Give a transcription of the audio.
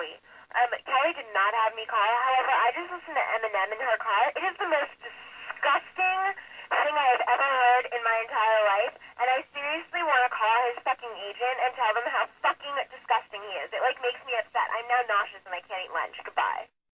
Kelly. Um, Kelly did not have me call. However, I just listened to Eminem in her car. It is the most disgusting thing I have ever heard in my entire life, and I seriously want to call his fucking agent and tell them how fucking disgusting he is. It like makes me upset. I'm now nauseous and I can't eat lunch. Goodbye.